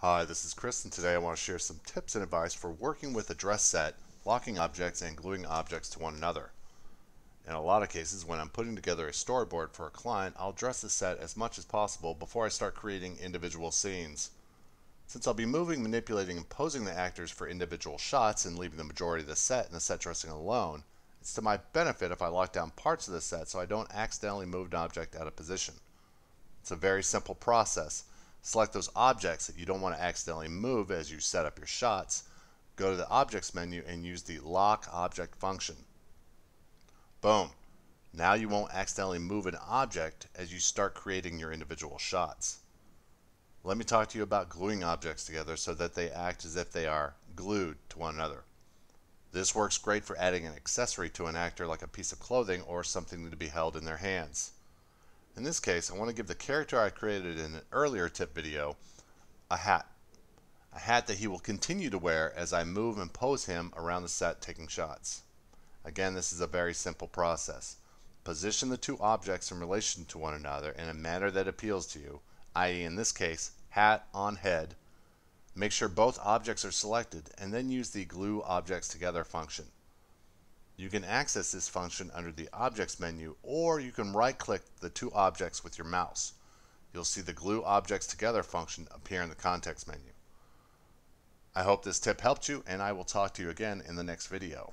Hi, this is Chris and today I want to share some tips and advice for working with a dress set, locking objects and gluing objects to one another. In a lot of cases when I'm putting together a storyboard for a client, I'll dress the set as much as possible before I start creating individual scenes. Since I'll be moving, manipulating, and posing the actors for individual shots and leaving the majority of the set and the set dressing alone, it's to my benefit if I lock down parts of the set so I don't accidentally move an object out of position. It's a very simple process. Select those objects that you don't want to accidentally move as you set up your shots. Go to the Objects menu and use the Lock Object function. Boom. Now you won't accidentally move an object as you start creating your individual shots. Let me talk to you about gluing objects together so that they act as if they are glued to one another. This works great for adding an accessory to an actor like a piece of clothing or something to be held in their hands. In this case, I want to give the character I created in an earlier tip video a hat. A hat that he will continue to wear as I move and pose him around the set taking shots. Again, this is a very simple process. Position the two objects in relation to one another in a manner that appeals to you, i.e. in this case, hat on head. Make sure both objects are selected and then use the glue objects together function. You can access this function under the Objects menu or you can right click the two objects with your mouse. You'll see the Glue Objects Together function appear in the context menu. I hope this tip helped you and I will talk to you again in the next video.